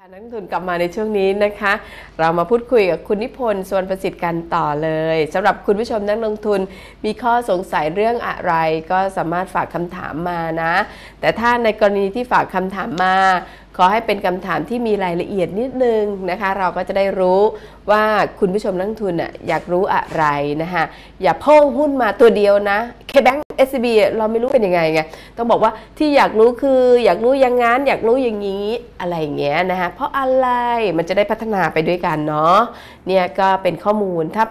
ค่ะนักลงทุนกลับมาในช่วงนี้นะคะ เรามาพูดคุยกับคุณนิพนธ์สวนประสิทธิ์กันต่อเลยสำหรับคุณผู้ชมนักลงทุนมีข้อสงสัยเรื่องอะไร ก็สามารถฝากคำถามมานะ แต่ถ้าในกรณีที่ฝากคำถามมา ขอให้เป็นคำถามที่มีรายละเอียดนิดนึงนะคะ เราก็จะได้รู้ว่าคุณผู้ชมนักลงทุนอะอยากรู้อะไรนะคะอย่าพ่งหุ้นมาตัวเดียวนะเคแบง SCB เราไม่รู้เป็นยังไงไงต้องบอกว่าที่อยากรู้คืออยากรู้อย่างงั้น อยากรู้อย่างนี้อะไรอย่างเงี้ยนะคะเพราะอะไรมันจะได้พัฒนาไปด้วยกันเนาะเนี่ยก็เป็นข้อมูลถ้า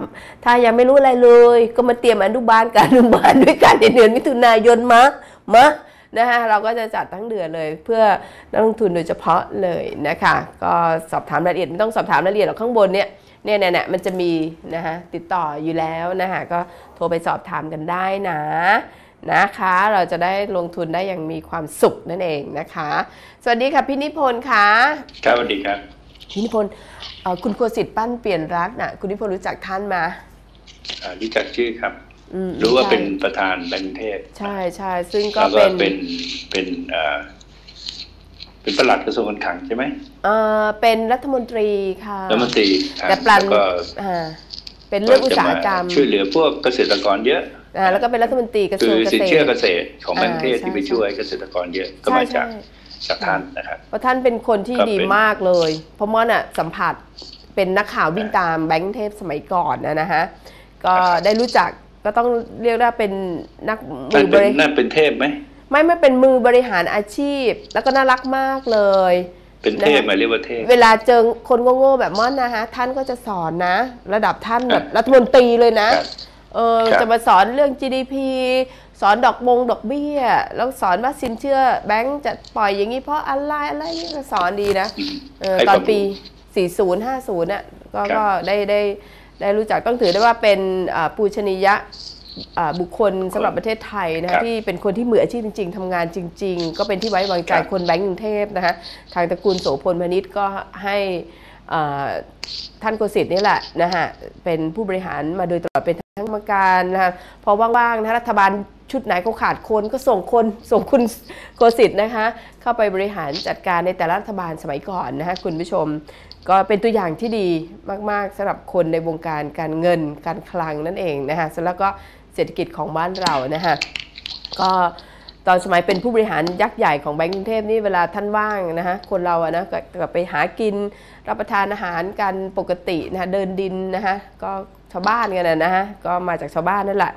ถ้ายังไม่รู้อะไรเลย ก็มาเตรียมอนุบาลกับอนุบาลด้วยกันในเดือนมิถุนายนมะมะ นะคะเราก็จะจัดทั้งเดือนเลยเพื่อนักลงทุนโดยเฉพาะเลยนะคะก็สอบถามรายละเอียดไม่ต้องสอบถามรายละเอียดหรอกข้างบนเนี่ยเนี่ยเนี่ยมันจะมีนะคะติดต่ออยู่แล้วนะคะก็โทรไปสอบถามกันได้นะนะคะเราจะได้ลงทุนได้อย่างมีความสุขนั่นเองนะคะ สวัสดีค่ะพี่นิพนธ์ค่ะครับสวัสดีครับพี่นิพนธ์เอ่อคุณโคสิทธิ์ปั้นเปลี่ยนรักน่ะคุณนิพนธ์รู้จักท่านมาอ่ารู้จักชื่อครับ อืมรู้ว่าใช่เป็นประธานแบงก์เทศ ใช่ใช่ซึ่งก็แล้วก็เป็นเป็นเป็นเอ่อเป็นประหลัดกระทรวงการคลังใช่ไหมเอ่อเป็นรัฐมนตรีค่ะรัฐมนตรีครับแต่ปลันแล้วก็อ่าเป็นเรื่องอุตสาหกรรมจะาช่วยเหลือพวกเกษตรกรเยอะอ่าแล้วก็เป็นรัฐมนตรีกระทคืรวงอเกสินษเชื่อตเกรษตรของแบงก์เทศอ่าที่ไปใช่ช่วยเกษตรกรเยอะก็ใช่มาจากใช่จากท่านนะครับเพราะท่านเป็นคนที่ก็ดีเป็นมากเลย เพราะม่อนอะสัมผัสเป็นนักข่าววิ่งตามแบงค์เทพสมัยก่อนนะนะฮะก็ได้รู้จัก ก็ต้องเรียกได้เป็นนักมืนั่นอบเป็นรินั่นเป็นเทพไหมไม่ไม่เป็นมือบริหารอาชีพ แล้วก็น่ารักมากเลย เป็นเทพหมายเรียกว่าเทพเวลาเจอคนโง่ๆแบบม่อนนะฮะท่านก็จะสอนนะ ระดับท่านแบบครับรัฐมนตรีเลยนะครับเออครับจะมาสอนเรื่อง GDP สอนดอกบงดอกเบี้ย แล้วสอนว่าสินเชื่อแบงก์จะปล่อยอย่างนี้เพราะอะไรอะไรนี่ก็สอนดีนะอืมเออให้ตอนความรู้ปี 40 50น่ะก็ครับก็ได้ได้ ได้รู้จักต้องถือได้ว่าเป็นอ่าปูชนียะอ่าบุคคลสำหรับประเทศไทยนะครัคะบที่เป็นคนที่มืออาชีพจริง ๆทำงานจริง ๆ ก็เป็นที่ไว้วางใจครับคนแบงก์กรุงเทพนะคะทางตระกูลโสพลพนิษฐ์ก็ให้อ่าท่านโกสิทธิ์นี่แหละนะฮะเป็นผู้บริหารมาโดยตลอดเป็นทั้งกรรมการนะคะพอว่างๆนะรัฐบาลชุดไหนเขาขาดคนก็ส่งคนส่งคุณโกสิทธิ์นะคะเข้าไปบริหารจัดการในแต่ละรัฐบาลสมัยก่อนนะคะคุณผู้ชม ก็เป็นตัวอย่างที่ดีมากๆสำหรับคนในวงการการเงินการคลังนั่นเองนะคะแล้วก็เศรษฐกิจของบ้านเรานะคะก็ตอนสมัยเป็นผู้บริหารยักษ์ใหญ่ของแบงก์กรุงเทพนี่เวลาท่านว่างนะคะคนเราอะนะก็ไปหากินรับประทานอาหารกันปกตินะคะเดินดินนะคะก็ชาวบ้านกันนะนะฮะก็มาจากชาวบ้านนั่นแหละ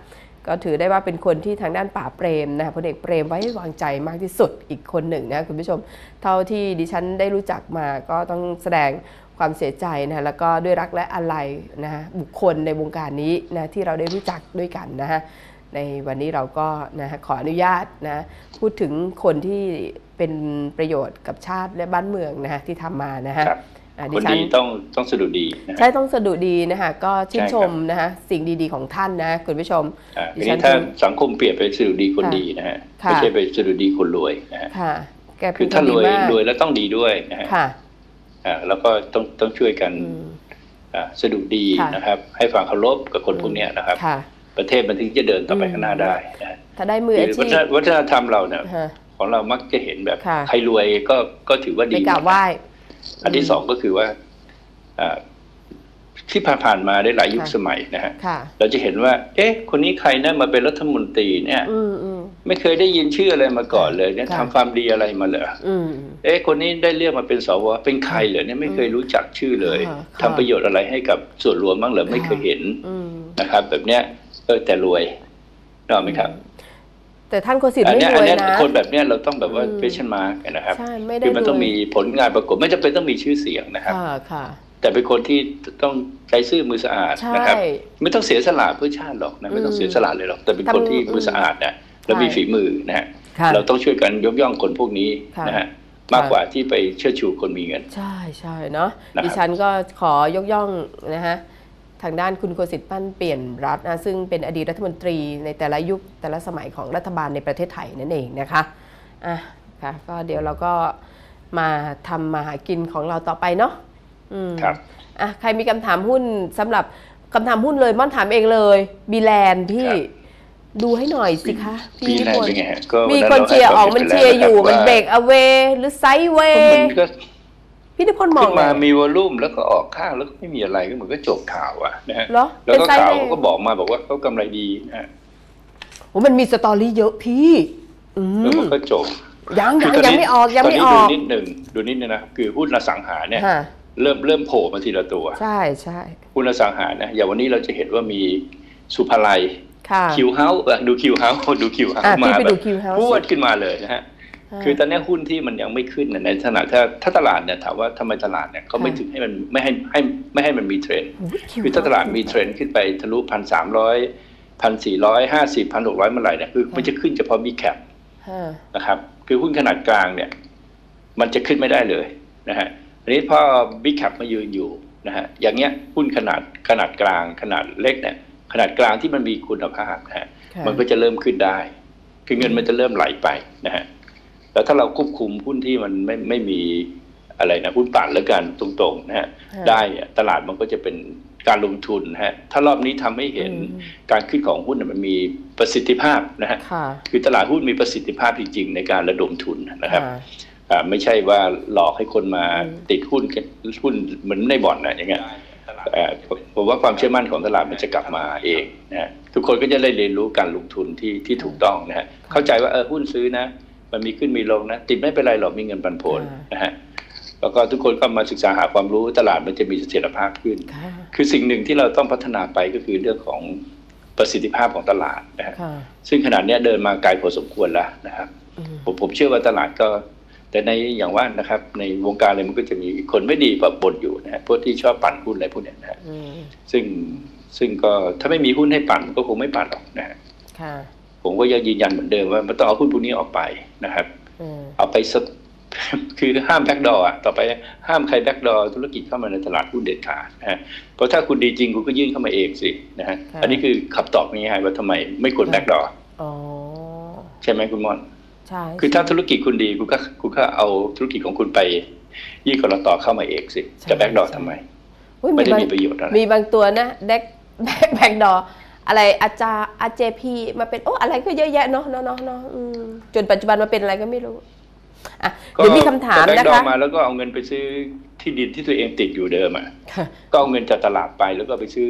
ก็ถือได้ว่าเป็นคนที่ทางด้านป่าเปรมนะคะพลเอกเปรมไว้วางใจมากที่สุดอีกคนหนึ่งนะคุณผู้ชม เท่าที่ดิฉันได้รู้จักมาก็ต้องแสดงความเสียใจนะแล้วก็ด้วยรักและอะไรนะบุคคลในวงการนี้นะที่เราได้รู้จักด้วยกันนะฮะในวันนี้เราก็นะฮะขออนุญาตนะพูดถึงคนที่เป็นประโยชน์กับชาติและบ้านเมืองนะฮะที่ทำมานะฮะ ครับอ่าคนฉัดีต้องต้องสะดุดีนะฮะใช่ต้องสะดุดีนะคะก็ชื่นใช่ชครับมนะคะสิ่งดีๆของท่านนะคุณผู้ชมอ่าดิทีฉันี้นถ้าถึงสังคมเปลี่ยนไปสะดุดีคนค่ะดีนะฮะค่ะไม่ใช่ไปสะดุดีคนรวยนะฮะค่ะแกเป็คืนอคถ้านรดีวยมากรวยแล้วต้องดีด้วยนะฮะค่ะอ่าแล้วก็ต้องต้องช่วยกันอืมอ่าสะดุดีค่ะนะครับ ให้ความเคารพกับคนพวกเนี้ยนะครับค่ะประเทศมันถึงจะเดินต่อไปอืมข้างหน้าได้นะฮะถ้าได้มืออาวัชีฒนพวัฒนธรรมเราเนี่ยฮะของเรามักจะเห็นแบบค่ะใครรวยก็ก็ถือว่าไปดีกราบไหว้ อันที่สองก็คือว่าอ่าที่ผ่านๆมาได้หลายยุคค่ะสมัยนะฮะค่ะเราจะเห็นว่า เอ๊ะ คนนี้ใครนะมาเป็นรัฐมนตรีเนี่ยอืมอืมไม่เคยได้ยินชื่ออะไรมาก่อนเลยเนี่ยค่ะทำความดีอะไรมาเหรออืมเอ๊ะ คนนี้ได้เรียกมาเป็นสวเป็นใครเหรอเนี่ยไม่เคยรู้จักชื่อเลยค่ะทำประโยชน์อะไรให้กับส่วนรวมบ้างเหรอไม่เคยเห็นอืมนะครับ แบบเนี้ยเออแต่รวยนกออกไหมครับ แต่ท่านโคสิทธิ์อันไม่เนี้ยรอันวยเนี้ยนะคนแบบเนี้ยเราต้องแบบว่าอืม question mark นะครับใช่ไม่ได้คือมันต้องรวยมีผลงานประกบไม่จำเป็นต้องมีชื่อเสียงนะครับค่ะค่ะแต่เป็นคนที่ต้องใจซื่อมือสะอาดใช่นะครับไม่ต้องเสียสละเพื่อชาติหรอกนะไม่ต้องเสียสละเลยหรอกแต่เป็นคนทำที่มือสะอาดนะแล้วใช่มีฝีมือนะฮะค่ะเราต้องช่วยกันยกย่องคนพวกนี้ค่ะนะฮะมากกว่าที่ไปเชิดชูคนมีเงิน ใช่ใช่เนาะนะครับดิฉันก็ขอยกย่องนะฮะ ทางด้านคุณโคสิทธิ์ปั้นเปลี่ยนรัฐนะซึ่งเป็นอดีตรัฐมนตรีในแต่ละยุคแต่ละสมัยของรัฐบาลในประเทศไทยนั่นเองนะคะอะค่ะก็เดี๋ยวเราก็มาทำมาหากินของเราต่อไปเนาะอืมครับอะใครมีคำถามหุ้นสำหรับคำถามหุ้นเลยม่อนถามเองเลยบีแลนด์พี่ครับดูให้หน่อยสิคะปีนิแรพกนเป็นธ์ไงฮะก็มีวัคนราเชียร์ออกให้มันไปเชียร์อยู่แล้วะคมันบเบรกเอาเวหรือไซด์เวว่ามันก็ พี่นิพนธ์มองขึ้นมาไงมีวอลลุ่มแล้วก็ออกข้างแล้วก็ไม่มีอะไรก็เหมือนก็จบข่าวอะนะฮะเหรอแล้วเป็นก็ไซส์ข่าวแรเขาก็บอกมาบอกว่าเขากำไรดีนะฮะโอ้มันมีสตอรี่เยอะพี่อืแล้วมมันก็จบยังคืยังตนยังนี้ไม่ออกยังตอนไม่นี้อดูอกนิดหนึ่งดูนิดนึงนะครับคือหุ้นอสังหาเนี่ยฮะเริ่มเริ่มโผล่มาทีละตัว ใช่ใช่หุ้นอสังหานะอย่างวันนี้เราจะเห็นว่ามีศุภาลัยค่ะคิวเฮาส์ดูคิวเฮาส์ดูคิวเฮาอะส์มาพี่ไปแบดูบคิวเฮาส์พรวดขึ้นมาเลยนะฮะ คือตอนนี้หุ้นที่มันยังไม่ขึ้นน่ะในขณะถ้าถ้าตลาดเนี่ยถามว่าทำไมตลาดเนี่ยเขาไม่ถึงให้มันไม่ให้ให้ไม่ให้มันมีเทรนด์คือถ้าตลาดมีเทรนด์ขึ้นไปทะลุพันสามร้อยพันสี่ร้อยห้าสิบพันหกร้อยเมื่อไหร่เนี่ยคือมันจะขึ้นเฉพาะ mid cap ฮะนะครับคือหุ้นขนาดกลางเนี่ย มันจะขึ้นไม่ได้เลยนะฮะอันนี้พอบิ๊กแคปมายืนอยู่นะฮะอย่างเงี้ยหุ้นขนาดขนาดกลางขนาดเล็กเนี่ยขนาดกลางที่มันมีคุณภาพนะฮะค่ะมันก็จะเริ่มขึ้นได้ คือเงินมันจะเริ่มไหลไปนะฮะ แล้วถ้าเราควบคุมหุ้นที่มันไม่ไม่มีอะไรนะหุ้นปั่นแล้วกันตรงๆนะฮะฮะได้เนี่ยตลาดมันก็จะเป็นการลงทุนนะฮะถ้ารอบนี้ทำให้เห็นอืมการขึ้นของหุ้นน่ะมันมีประสิทธิภาพนะฮะค่ะคือตลาดหุ้นมีประสิทธิภาพจริง ๆ ในการระดมทุนนะครับค่ะอ่าไม่ใช่ว่าหลอกให้คนมาอืมติดหุ้นกันหุ้นเหมือนในบ่อนนะอย่างเงี้ยเอ่อผมว่าความเชื่อมั่นของตลาดมันจะกลับมาเองนะฮะทุกคนก็จะได้เรียนรู้การลงทุนที่ที่ถูกต้องนะฮะเข้าใจว่าเออหุ้นซื้อนะ มันมีขึ้นมีลงนะ ติดไม่เป็นไรหรอกมีเงินปันผลนะฮะแล้วก็ทุกคนก็มาศึกษาหาความรู้ตลาดมันจะมีเสถียรภาพขึ้นค่ะคือสิ่งหนึ่งที่เราต้องพัฒนาไปก็คือเรื่องของประสิทธิภาพของตลาดนะฮะค่ะซึ่งขนาดเนี้ยเดินมาไกลพอสมควรแล้วนะครับอืมผมผมเชื่อว่าตลาดก็ แต่ในอย่างว่านะครับ ในวงการเลยมันก็จะมีคนไม่ดีแบบบนอยู่นะฮะพวกที่ชอบปั่นหุ้นอะไรพวกเนี้ยนะฮะอืมซึ่งซึ่งก็ถ้าไม่มีหุ้นให้ปั่นก็คงไม่ปั่นหรอกนะฮะค่ะ ผมก็ยังยืนยันเหมือนเดิมว่ามันต้องเอาหุ้นพวกนี้ออกไปนะครับอืมเอาไปสคือห้าม backdoor อะต่อไปห้ามใคร backdoor ธุรกิจเข้ามาในตลาดหุ้นเด็ดขาดนะฮะเพราะถ้าคุณดีจริงคุณก็ยื่นเข้ามาเองสินะฮะอันนี้คือคำตอบง่ายๆว่าทำไมไม่ควร backdoor อ๋อใช่ไหมคุณมอนใช่คือถ้าธุรกิจคุณดีคุณก็คุณก็เอาธุรกิจของคุณไป ยื่นกรตเข้ามาเองสิจะ backdoor ทำไมอุ๊ยไม่ได้บางมีประโยชน์อะไรมีบางตัวนะแบก backdoor อะไรอาจารย์อาเจพีมาเป็นโอ้อะไรก็เยอะแยะเนาะเนาะเนาะเนาะอืมจนปัจจุบันมาเป็นอะไรก็ไม่รู้อะก็เดี๋ยวมีคำถามแบ็กนะดอคะมาแล้วก็เอาเงินไปซื้อที่ดินที่ตัวเองติดอยู่เดิมอะค่ะก็เอาเงินจากตลาดไปแล้วก็ไปซื้อ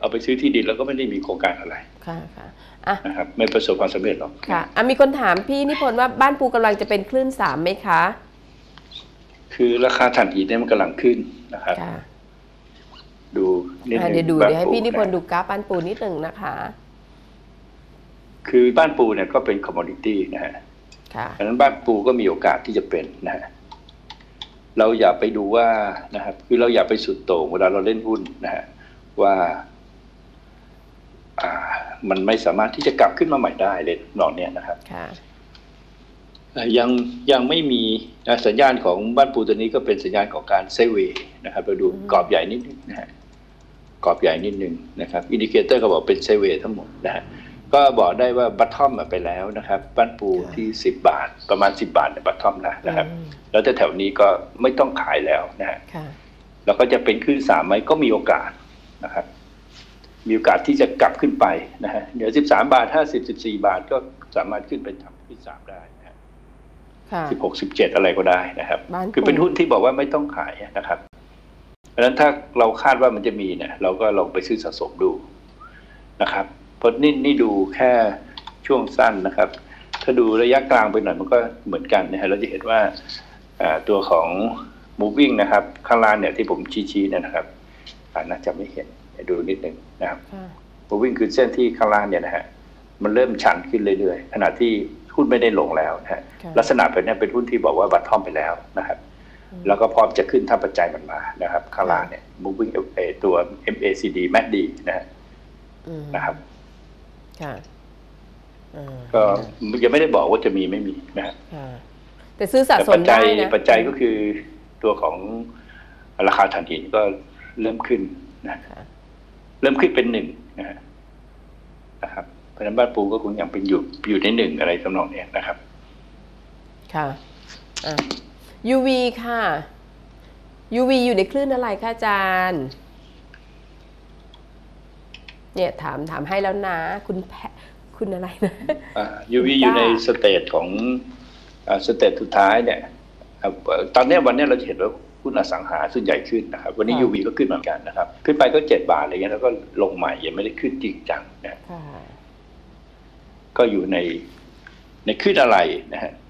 เอาไปซื้อที่ดินแล้วก็ไม่ได้มีโครงการอะไรค่ะค่ะอะนะครับไม่ประสบความสำเร็จหรอกค่ะอะมีคนถามพี่นิพนธ์ว่าบ้านปูกำลังจะเป็นคลื่นสามไหมคะ คือราคาถ่านหินเนี่ยมันกำลังขึ้นนะครับค่ะ ดูนิดอะนึงเดี๋ยวดูบ้าเดี๋ยวให้ปูพี่นิพนธ์ะดูกราฟบ้านปูนิดหนึ่งนะคะ คือบ้านปูเนี่ยก็เป็นคอมมอดิตี้นะฮะค่ะดังนั้นบ้านปูก็มีโอกาสที่จะเป็นนะฮะเราอย่าไปดูว่านะครับ คือเราอย่าไปสุดโต่งเวลาเราเล่นหุ้นนะฮะว่าอ่า มันไม่สามารถที่จะกลับขึ้นมาใหม่ได้เลยหนอนเนี้ยนะครับค่ะเอ่อยังยังไม่มีนะสัญญาณของบ้านปูตัวนี้ก็เป็นสัญญาณของการไซด์เวย์นะครับเราดูอืมกรอบใหญ่นิดนึงนะฮะ กรอบใหญ่นิดนึงนะครับ indicator ก็บอกเป็น sideway ทั้งหมดนะฮะก็บอกได้ว่า bottom ไปแล้วนะครับบ้านปูที่สิบบาทประมาณสิบาทเนี่ย bottom แล้วนะครับอืมแล้วแถวๆนี้ก็ไม่ต้องขายแล้วนะฮะค่ะแล้วก็จะเป็นคลื่นสามไหมก็มีโอกาสนะครับ มีโอกาสที่จะกลับขึ้นไปนะฮะเดี๋ยวสิบสามบาทห้าสิบสิบสี่บาทก็สามารถขึ้นไปทำที่สามได้นะฮะค่ะสิบหกสิบเจ็ดอะไรก็ได้นะครับบ้านปูคือเป็นหุ้นที่บอกว่าไม่ต้องขายนะครับ เพราะฉะนั้นถ้าเราคาดว่ามันจะมีเนี่ยเราก็ลองไปซื้อสะสมดูนะครับเพราะนี่นี่ดูแค่ช่วงสั้นนะครับ ถ้าดูระยะกลางไปหน่อยมันก็เหมือนกันนะฮะเราจะเห็นว่าอ่าตัวของ moving นะครับข้างล่างเนี่ยที่ผมชี้ๆเนี่ยนะครับอ่าน่าจะไม่เห็นเดี๋ยวดูนิดหนึ่งนะครับค่ะ moving คือเส้นที่ข้างล่างเนี่ยนะฮะมันเริ่มชันขึ้นเรื่อยๆขณะที่หุ้นไม่ได้ลงแล้วนะฮะค่ะลักษณะแบบเนี้ยเป็นหุ้นที่บอกว่าบัตทอมไปแล้วนะครับอืม แล้วก็พร้อมจะขึ้นถ้าปัจจัยมันมานะครับข้างล่างเนี่ย moving เอ่อตัว MACD MACD นะฮะอืมนะครับค่ะอืมก็ยังไม่ได้บอกว่าจะมีไม่มีนะฮะค่ะแต่ซื้อสะแต่สปัมจจัได้ยนะปัจจัยก็คือตัวของราคาถ่านหินก็เริ่มขึ้นนะค่ะเริ่มขึ้นเป็นหนึ่งนะฮะนะครับ เพราะฉะนั้นบ้านปูก็คงยังเป็นอยู่อยู่ในหนึ่งอะไรทำนองเนี้ยนะครับ ค่ะอะ UV ค่ะ UV อยู่ในคลื่นอะไรคะอาจารย์ เนี่ยถามถามให้แล้วนะ คุณแพะคุณอะไรนะอ่า UV อยู่ใน stage ของอ่า stage สุดท้ายเนี่ยอ่าตอนเนี้ยวันเนี้ยเราจะเห็นว่าหุ้นอสังหาส่วนใหญ่ขึ้นนะครับ วันนี้ค่ะ UV ก็ขึ้นเหมือนกันนะครับ ขึ้นไปก็เจ็ดบาทอะไรเงี้ยแล้วก็ลงใหม่ยังไม่ได้ขึ้นจริงจังนะค่ะก็อยู่ในในขึ้นอะไรนะฮะเ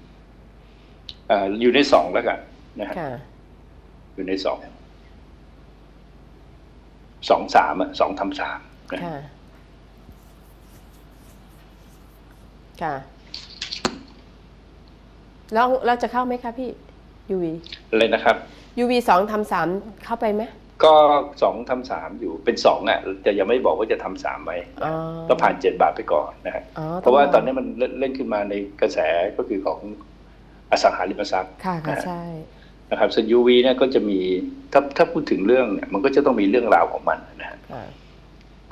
อ่ออยู่ในสองแล้วกันนะฮะค่ะอยู่ในสองสองสามอะสองทำสามนะค่ะค่ะแล้วเราจะเข้าไหมคะพี่ UV อะไรนะครับ UV สองทำสามเข้าไปไหมก็สองทำสามอยู่เป็นสองอะจะยังไม่บอกว่าจะทำสามไหมอ๋อก็ผ่านเจ็ดบาทไปก่อนนะฮะอ๋อเพราะว่างตอนนี้มันเล่นเล่นขึ้นมาในกระแสก็คือของ อสังหาริมทรัพย์ค่ะค่ะใช่นะครับส่วน UV เนี่ยก็จะมีถ้าถ้าพูดถึงเรื่องเนี่ยมันก็จะต้องมีเรื่องราวของมันนะฮะค่ะ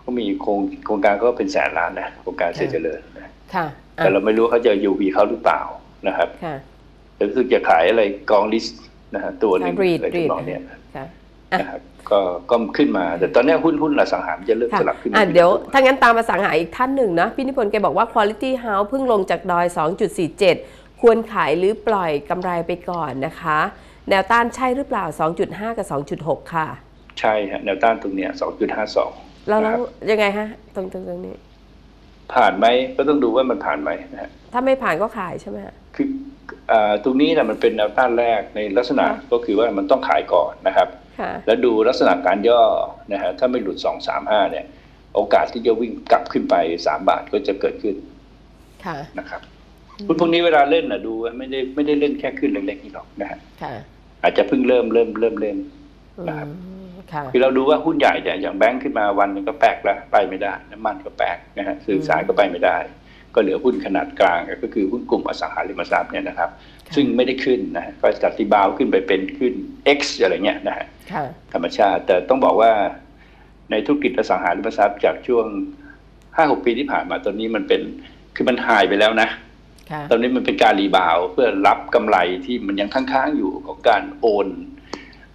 ก็มีโครงโครงการก็เป็นแสนล้านนะโครงการเสียเจริญนะค่ะอะแต่เราไม่รู้เขาจะ UV เขาหรือเปล่านะครับค่ะแต่รู้สึกจะขายอะไรกองลิสต์นะฮะตัวหนึ่งค่ะ read อะไรทำนอง read เนี้ยค่ะอะนะครับก็ก็ขึ้นมา แต่ตอนเนี้ยหุ้นหุ้นอสังหามันจะเริ่มค่ะสลับขึ้นมาอะเดี๋ยวถ้างั้นตามมาสังหาอีกท่านหนึ่งนะพี่นิพนธ์แกบอกว่า Quality House เพิ่งลงจากดอย 2.47 ควรขายหรือปล่อยกำไรไปก่อนนะคะ แนวต้านใช่หรือเปล่า 2.5 กับ 2.6 ค่ะ ใช่ฮะแนวต้านตรงเนี้ย2.52 แล้วนะแล้ควรับยังไงฮะ ตรงตรงตรงนี้ ผ่านไหมก็ต้องดูว่ามันผ่านไหมนะฮะถ้าไม่ผ่านก็ขายใช่ไหมฮะคืออ่าตรงนี้นะมันเป็นแนวต้านแรกในลักษณะค่ะก็คือว่ามันต้องขายก่อนนะครับค่ะแล้วดูลักษณะการย่อนะฮะถ้าไม่หลุด 2 3 5 เนี่ย โอกาสที่จะวิ่งกลับขึ้นไป 3 บาทก็จะเกิดขึ้นค่ะนะครับ หุ้นพวกนี้เวลาเล่นนะดูว่าไม่ได้ไม่ได้เล่นแค่ขึ้นเล็กๆนี่หรอกนะฮะค่ะอาจจะเพิ่งเริ่มเริ่มเริ่มเล่นอืนะครับมค่ะคือเราดูว่าหุ้นใหญ่เนี่ยอย่างแบงค์ขึ้นมาวันหนึงก็แปลกแล้วไปไม่ได้น้ำมันก็แปลกนะฮะสื่อสารก็ไปไม่ได้ ก็เหลือหุ้นขนาดกลางก็คือหุ้นกลุ่มอสังหาริมทรัพย์เนี่ยนะครับค่ะซึ่งไม่ได้ขึ้นนะฮะก็จะ rebound ขึ้นไปเป็นขึ้น X อะไรเงี้ยนะฮะค่ะธรรมชาติแต่ต้องบอกว่า ในธุรกิจอสังหาริมทรัพย์จากช่วงห้าหกปีที่ผ่านมาตอนนี้มันเป็นคือมันหายไปแล้วนะค่ะ ตอนนี้มันเป็นการ rebound เพื่อรับกำไรที่มันยังค้างๆอยู่ของการโอน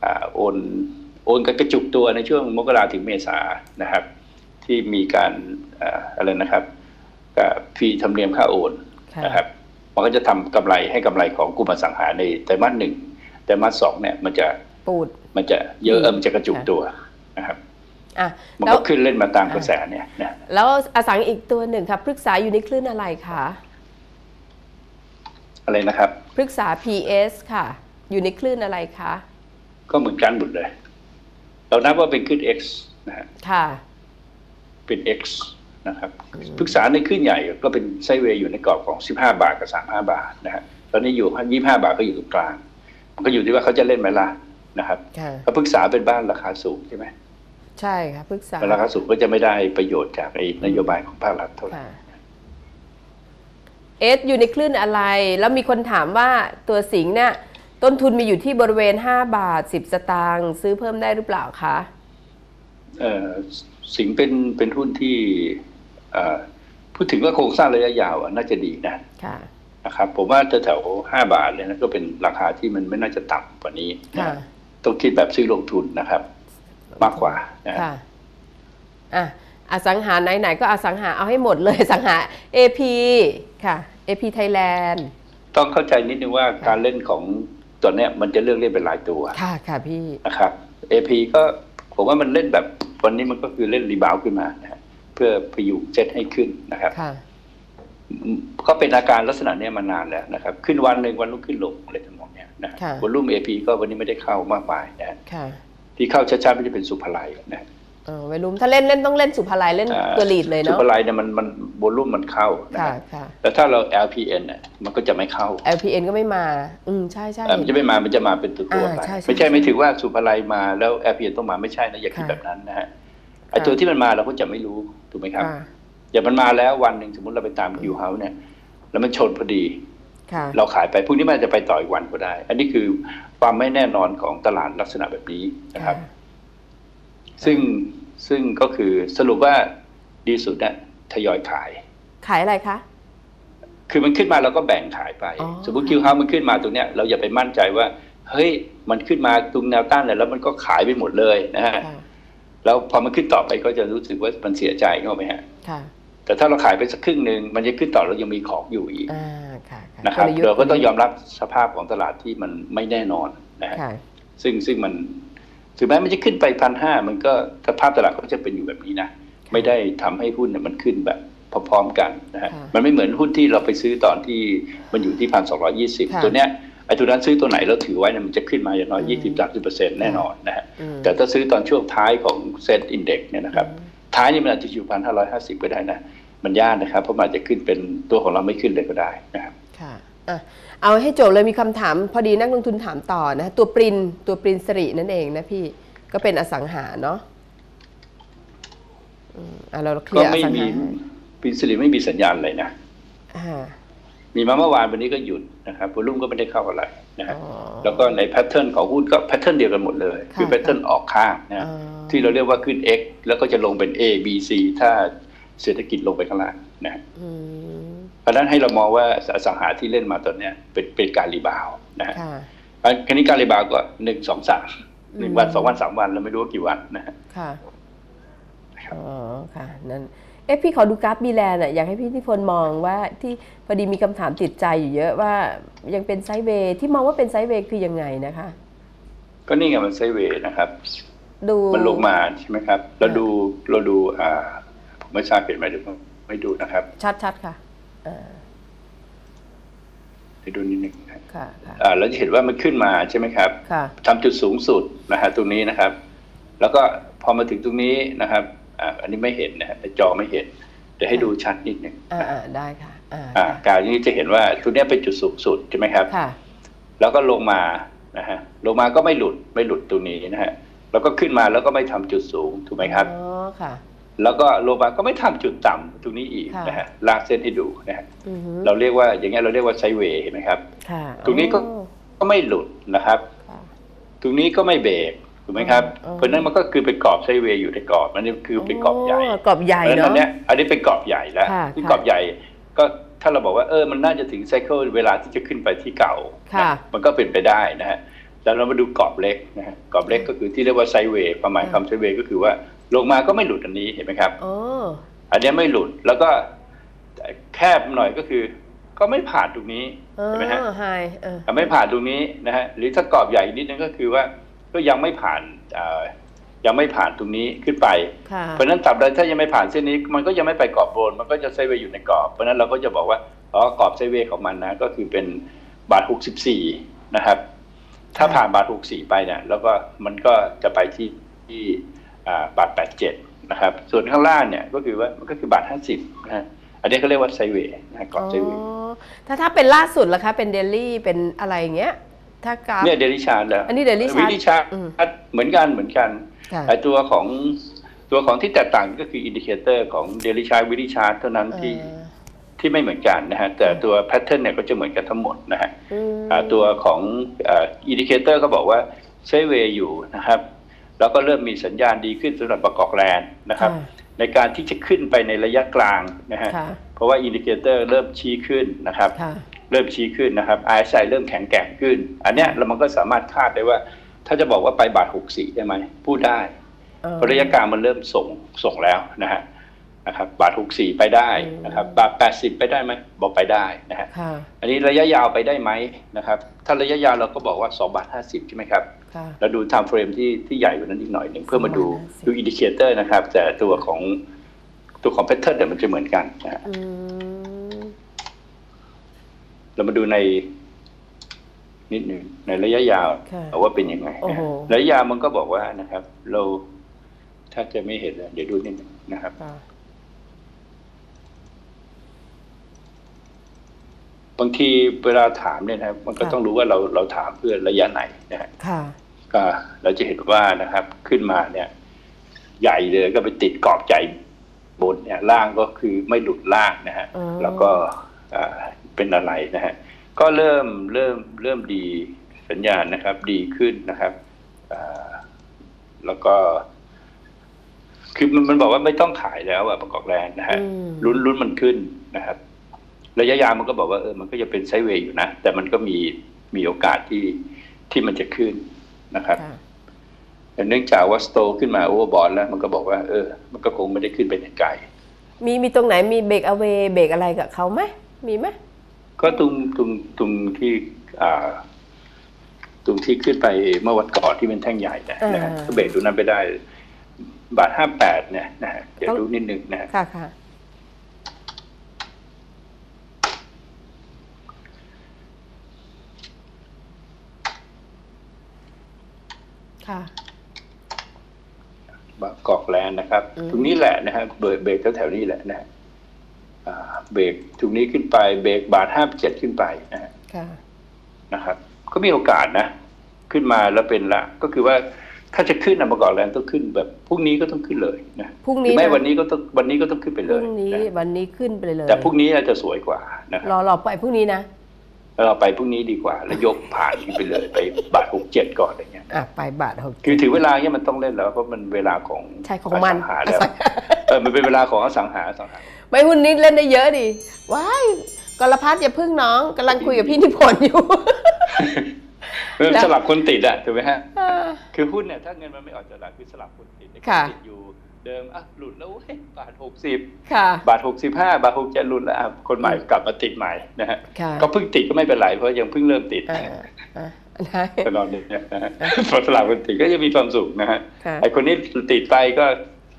อ่าโอนโอนกระจุกตัวในช่วงมกราถึงเมษานะครับ ที่มีการอ่าอะไรนะครับกับฟรีธรรมเนียมค่าโอนค่ะนะครับมันก็จะทำกำไรให้กำไรของกลุ่มอสังหาในไตรมาสหนึ่งไตรมาสสองเนี่ยมันจะปูดมันจะเยอะอืมเอิมนจะกระจุกค่ะตัวนะครับอะมันแล้วก็ขึ้นเล่นมาตามอ่ากระแสเนี่ยนะแล้วอสังอีกตัวหนึ่งครับพฤกษาอยู่ในคลื่นอะไรคะ อะไรนะครับพฤกษา PS ค่ะ อยู่ในคลื่นอะไรคะ ก็เหมือนกันหมดเลย เรานับว่าเป็นขึ้น X นะฮะค่ะ เป็น X นะครับปรึกษาในขึ้นใหญ่ก็เป็นไซด์เวย์อยู่ในกรอบของ 15 บาทกับ 35 บาทนะฮะตอนนี้อยู่ 25 บาทก็อยู่ตรงกลาง มันก็อยู่ที่ว่าเขาจะเล่นไหมล่ะนะครับค่ะถ้าปรึกษาเป็นบ้านราคาสูงใช่ไหมใช่ค่ะพฤกษาราคาสูงก็จะไม่ได้ประโยชน์จากไอ้นโยบายของภาครัฐเท่าไหร่ค่ะ เอสอยู่ในคลื่นอะไร แล้วมีคนถามว่าตัวสิงห์เนี่ยต้นทุนมีอยู่ที่บริเวณ 5 บาท 10 สตางค์ซื้อเพิ่มได้หรือเปล่าคะเอ่อสิงห์เป็นเป็นหุ้นที่เอ่อพูดถึงว่าโครงสร้างระยะยาวอะน่าจะดีนะค่ะนะครับผมว่าแถวๆห้าบาทเลยนะก็เป็นราคาที่มันไม่น่าจะต่ำกว่านี้นะค่ะต้องคิดแบบซื้อลงทุนนะครับ มากกว่านะค่ะอะ อสังหาไหนๆก็อสังหาเอาให้หมดเลยสังหา AP ค่ะ AP Thailand ต้องเข้าใจนิดนึงว่าการเล่นของตัวเนี้ยมันจะเลือกเล่นเป็นรายตัว ค่ะค่ะพี่นะครับ AP ก็ผมว่ามันเล่นแบบวันนี้มันก็คือเล่นรีบาวด์ขึ้นมานะฮะเพื่อพยุงเซตให้ขึ้นนะครับค่ะอืมก็เป็นอาการลักษณะเนี้ยมานานแล้วนะครับ ขึ้นวันหนึ่งวันรุ่งขึ้นลงอะไรทั้งหมดเนี้ยนะค่ะวอลุ่ม AP ก็วันนี้ไม่ได้เข้ามากมายนะฮะค่ะที่เข้าชัดๆไม่จะเป็นสุภาลัยนะ เออไวลุมถ้าเล่นเล่นต้องเล่นสุภาลัยเล่นอ่าตัวลีดเลยสุเนาะภาลัยเนี่ยมันมันวอลุ่มมันเข้านะค่ะฮะค่ะแต่ถ้าเรา LPN เนี่ยมันก็จะไม่เข้า LPN ก็ไม่มา อืมใช่ใช่เอ่อมันจะไม่มามันจะมาเป็นตัวตัวอ่าไปใช่ใช่ไม่ใช่ใช่ไม่ถือว่าสุภาลัยมาแล้ว LPN ต้องมาไม่ใช่นะอย่าคิดค่ะแบบนั้นนะฮะไอ้ตัวที่มันมาเราก็จะไม่รู้ถูกไหมครับค่ะอย่ามันมาแล้ววันหนึ่งสมมติเราไปตามคิวเฮาเนี่ย แล้วมันชนพอดีค่ะเราขายไปพรุ่งนี้มันอาจจะไปต่ออีกวันก็ได้ อันนี้คือความไม่แน่นอนของตลาดลักษณะแบบนี้นะครับ ซึ่งซึ่งก็คือสรุปว่าดีสุดนะทยอยขาย ขายอะไรคะ คือมันขึ้นมาเราก็แบ่งขายไปอ๋อสมมติคิวเฮามันขึ้นมาตรงเนี้ยเราอย่าไปมั่นใจว่า เฮ้ยมันขึ้นมาตรงแนวต้านเลยแล้วมันก็ขายไปหมดเลยนะฮะค่ะแล้วพอมันขึ้นต่อไปก็จะรู้สึกว่ามันเสียใจเข้าไหมฮะค่ะแต่ถ้าเราขายไปสักครึ่งหนึ่งมันจะขึ้นต่อเรายังมีของอยู่อีกอ่ค่ะค่ะนะครับลยุทธ์เราก็ต้องยอมรับสภาพของตลาดที่มันไม่แน่นอนนะฮะค่ะซึ่งซึ่งมัน ถึงแม้มันจะขึ้นไปพันห้ามันก็สภาพตลาดก็จะเป็นอยู่แบบนี้นะ ไม่ได้ทำให้หุ้นเนี่ยมันขึ้นแบบพร้อมๆกันนะฮะค่ะมันไม่เหมือนหุ้นที่เราไปซื้อตอนที่มันอยู่ที่พันสองร้อยยี่สิบค่ะตัวเนี้ยไอ้ตัวนั้นซื้อตัวไหนแล้วถือไว้เนี่ยมันจะขึ้นมาอย่างน้อยยี่สิบสามสิบเปอร์เซ็นต์แน่นอนนะฮะอืมแต่ถ้าซื้อตอนช่วงท้ายของ SET Index เนี่ยนะครับท้ายนี่มันอาจจะอยู่พันห้าร้อยห้าสิบก็ได้นะมันยากนะครับเพราะมันอาจจะขึ้นเป็นตัวของเราไม่ขึ้นเลยก็ได้นะครับค่ะอะ เอาให้จบเลยมีคำถาม พอดีนักลงทุนถามต่อนะ ตัวปรินตัวปรินสรินั่นเองนะพี่ก็เป็นอสังหาเนาะอืมอะเราเคลีก็ยร์อไม่สังมีหาปินสิริไม่มีสัญญาณเลยนะอ่ามีมาเมื่อวานวันนี้ก็หยุดนะครับวอลุ่มก็ไม่ได้เข้าอะไรนะฮะอ๋อแล้วก็ในแพทเทิร์นของหุ้นก็แพทเทิร์นเดียวกันหมดเลย คือค่ะแพทเทิร์นออกข้างนะอ๋อที่เราเรียกว่าขึ้น X แล้วก็จะลงเป็น A B C ถ้าเศรษฐกิจลงไปข้างล่างนะฮะอืมเพ ราะฉะนั้นให้เรามองว่าอสังหาที่เล่นมาตอนเนี้ยเป็นเป็นการ rebound นะฮะค่ะอันคราวนี้การ rebound ก็หนึ่งสองสามหนึ่งวันอืมสองวันสามวันเราไม่รู้ว่ากี่วันนะฮะค่ะครับอ๋อค่ะนั่นเอ๊ะพี่ขอดูกราฟ BLAND อะอยากให้พี่นิพนธ์มองว่าที่พอดีมีคำถามติดใจอยู่เยอะว่ายังเป็น sideway ที่มองว่าเป็น sideway คือยังไงนะคะ ก็นี่ไงมันไซด์เวย์นะครับ ดูมันลงมาใช่ไหมครับ เราดูเราดูอ่าผมไม่ทราบเห็นไหมเดี๋ยวผมไม่ดูนะครับ ชัดชัดๆค่ะ อ่าให้ดูนิดนึงนะค่ะค่ะอ่าเราจะเห็นว่ามันขึ้นมาใช่ไหมครับค่ะทำจุดสูงสุดนะฮะตรงนี้นะครับ แล้วก็พอมาถึงตรงนี้นะครับอ่าอันนี้ไม่เห็นนะฮะในจอไม่เห็นเดี๋ยวให้ดูชัดนิดนึงอ่านะฮะอ่าได้ค่ะอ่าอ่าการนี้จะเห็นว่าตัวเนี้ยเป็นจุดสูงสุดใช่ไหมครับค่ะแล้วก็ลงมานะฮะลงมาก็ไม่หลุดไม่หลุดตรงนี้นะฮะแล้วก็ขึ้นมาแล้วก็ไม่ทำจุดสูงถูกไหมครับอ๋อค่ะ แล้วก็ลงมาก็ไม่ทำจุดต่ำตรงนี้อีกค่ะนะฮะลากเส้นให้ดูนะฮะอือฮึเราเรียกว่าอย่างเงี้ยเราเรียกว่าไซด์เวย์เห็นไหมครับค่ะตรงนี้ก็อ๋อก็ไม่หลุดนะครับค่ะตรงนี้ก็ไม่เบรกถูกไหมครับอ๋อเพราะฉะนั้นมันก็คือเป็นกรอบไซด์เวย์อยู่ในกรอบมันนี่คือเป็นกรอบใหญ่กรอบใหญ่เพราะฉะนั้นอัเนาะนเนี้ยอันนี้เป็นกรอบใหญ่แล้วค่ะที่ค่ะกรอบใหญ่ก็ถ้าเราบอกว่าเออมันน่าจะถึง cycle เวลาที่จะขึ้นไปที่เก่าค่ะนะมันก็เป็นไปได้นะฮะแล้วเรามาดูกรอบเล็กนะฮะกรอบเล็กก็คือที่เรียกว่า sideway ความหมายค่ะคำ sideway ก็คือว่า ลงมาก็ไม่หลุดอันนี้เห็นไหมครับอ๋ออันเนี้ยไม่หลุดแล้วก็แคบหน่อยก็คือ ก็ไม่ผ่านตรงนี้อ๋อเห็นไหมฮะไฮเอออะไม่ผ่านตรงนี้นะฮะหรือถ้ากรอบใหญ่นิดนึงก็คือว่า ก็ยังไม่ผ่านอ่ายังไม่ผ่านตรงนี้ขึ้นไปค่ะเพราะฉะนั้นตราบใดถ้ายังไม่ผ่านเส้นนี้ มันก็ยังไม่ไปกรอบบน มันก็จะ sideway อยู่ในกรอบ เพราะฉะนั้นเราก็จะบอกว่าอ๋อกรอบ sideway ของมันนะ ก็คือเป็นบาท64นะครับ ถ้าผ่านบาท64ไปเนี่ยแล้วก็มันก็จะไปที่ที่ อ่าบาท87นะครับ ส่วนข้างล่างเนี่ยก็คือว่ามันก็คือบาท50นะฮะอันนี้เขาเรียกว่า sideway นะฮะกรอบ sideway อ๋อถ้าถ้าเป็นล่าสุดล่ะคะ เป็น daily เป็นอะไรอย่างเงี้ยถ้ากราฟเนี่ย daily ch art แล้วอันนี้ daily chart weekly chart อืมเหมือนกันเหมือนกันค่ะไอตัวของตัวของที่แตกต่างก็คือ indicator ของ daily chart weekly chart เท่านั้นที่เอ่อที่ไม่เหมือนกันนะฮะแต่ตัว pattern เนี่ยก็จะเหมือนกันทั้งหมดนะฮะอืมอ่าตัวของ indicator ก็บอกว่า sideway อยู่นะครับ แล้วก็เริ่มมีสัญญาณดีขึ้นสำหรับบางกอกแลนด์นะครับค่ะในการที่จะขึ้นไปในระยะกลางนะฮะค่ะเพราะว่า indicator เริ่มชี้ขึ้นนะครับค่ะเริ่มชี้ขึ้นนะครับ RSI เริ่มแข็งแกร่งขึ้น อันเนี้ยเรามันก็สามารถคาดได้ว่า ถ้าจะบอกว่าไปบาท64ได้ไหมพูดได้เพราะระยะกลางมันเริ่มส่งส่งแล้วนะฮะนะครับบาท64ไปได้นะครับบาท80ไปได้ไหมบอกไปได้นะฮะค่ะอันนี้ระยะยาวไปได้ไหมนะครับ ถ้าระยะยาวเราก็บอกว่า2บาท50ใช่ไหมครับค่ะ เราดู time frame ที่ที่ใหญ่กว่านั้นอีกหน่อยหนึ่งเพื่อมาดู2บาท50ดู indicator นะครับ แต่ตัวของตัวของ pattern เนี่ยมันจะเหมือนกันนะฮะอืมเรามาดูในนิดหนึ่งในระยะยาวค่ะเอาว่าเป็นยังไงโอ้นะโหระยะยาวมันก็บอกว่านะครับ เราถ้าจะไม่เห็นเลยเดี๋ยวดูนิดหนึงนะครับค่ะบางทีเวลาถามเนี่ยนะครับมันก็ต้องรู้ว่าเราเราถามเพื่อระยะไหนนะฮะค่ะ ก็เราจะเห็นว่านะครับขึ้นมาเนี่ยใหญ่เลยก็ไปติดกรอบใหญ่บนเนี่ยล่างก็คือไม่หลุดล่างนะฮะอ๋อแล้วก็อ่าเป็นอะไรนะฮะก็เริ่มเริ่มเริ่มดีสัญญาณนะครับ ดีขึ้นนะครับอ่าแล้วก็ คือมันมันบอกว่าไม่ต้องขายแล้วอะประกอบแรงนะฮะอืมลุ้นลุ้นมันขึ้นนะครับ ระยะยาวมันก็บอกว่าเออมันก็จะเป็นไซด์เวย์อยู่นะ แต่มันก็มีมีโอกาสที่ที่มันจะขึ้น นะครับค่ะแต่เนื่องจากว่าสโตขึ้นมาโอเวอร์บอลแล้ว มันก็บอกว่า เออ มันก็คงไม่ได้ขึ้นไปไหนไกลมีมีตรงไหนมีเบรกเอาเวเบรกอะไรกับเขาไหมมีไหมก็ตรงตรงตรงที่อ่าตรงที่ขึ้นไปเมื่อวันก่อนที่เป็นแท่งใหญ่เนยนะฮะอ่าก็เบรกตรงนั้นไปได้ บาทห้าแปดเนี่ยนะฮะเดี๋ยวต้องดูนิดนึงนะฮะค่ะค่ะ ค่ะบางกอกแลนด์นะครับอืมตรงนี้แหละนะฮะเบรกเบรกแถวๆนี้แหละนะฮะอ่าเบรกตรงนี้ขึ้นไปเบรกบาทห้าเจ็ดขึ้นไปนะฮะค่ะนะครับ ก็มีโอกาสนะ ขึ้นมาแล้วเป็นละ ก็คือว่าถ้าจะขึ้นนะบางกอกแลนด์ต้องขึ้นแบบพรุ่งนี้ก็ต้องขึ้นเลยนะพรุ่งหรืนี้อไม่นะวันนี้ก็ต้องวันนี้ก็ต้องขึ้นไปพเลรุ่ยงนี้นะวันนี้ขึ้นไปเลย แต่พรุ่งนี้อาจจะสวยกว่านะครรัอบรอไปพรุ่งนี้นะ แล้วเราไปพรุ่งนี้ดีกว่า แล้วยกผ่านขึ้นไปเลยไปบาทหกเจ็ดก่อนอะไรเงี้ยอะไปบาทหกคือถือเวลาเนี่ยมันต้องเล่นแล้วเพราะมันเวลาของใช่ของมันสังหาแล้วเออมันเป็นเวลาของอสังหาอสังหาไม่หุ้นนี้เล่นได้เยอะดิว้ายกรพัฒน์อย่าพึ่งน้องกำลังคุยกับพี่นิพนธ์อยู่เออแล้วสลับคนติดอะถูกไหมฮะอ่าคือหุ้นเนี่ยถ้าเงินมันไม่ออกจากตลาดคือสลับคนติดไอ้คนค่ะติดอยู่ เดิมอะหลุดแล้วเว้ยบาทหกสิบค่ะบาทหกสิบห้าบาทหกเจ็ดหลุดแล้วอะคนใหม่กลับมาติดใหม่นะฮะค่ะก็เพิ่งติดก็ไม่เป็นไรเพราะยังเพิ่งเริ่มติดอ่านะฮะอ่าได้ตลอดเนี่ยนะฮะพอสลับคนติดก็จะมีความสุขนะฮะค่ะไอ้คนนี้ติดไปก็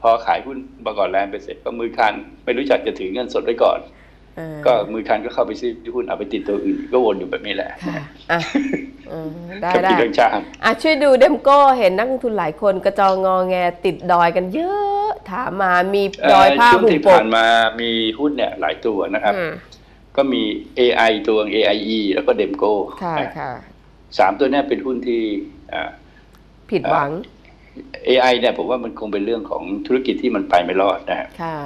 พอขายหุ้นบางกอกแลนด์ไปเสร็จก็มือคันไม่รู้จักจะถือเงินสดไว้ก่อนอ่าก็มือคันก็เข้าไปซื้อหุ้นเอาไปติดตัวอื่นก็วนอยู่แบบนี้แหละค่ะอะอืมได้กับได้ที่เรื่องจ้างอะช่วยดูเดมโก้เห็นนักลงทุนหลายคนกระจองงอแงติดดอยกันเยอะ ถามมามีดอยผ้าช่วงหุ่มที่ปผ่ากนมามีหุ้นเนี่ยหลายตัวนะครับอืมก็มี AI ตัว AIE แล้วก็เดมโก้ค่ะค่ะสามตัวเนี้เป็นหุ้นที่อ่าผิดหวัง AI เนี่ยผมว่ามันคงเป็นเรื่องของธุรกิจที่มันไปไม่รอดนะฮะค่ะ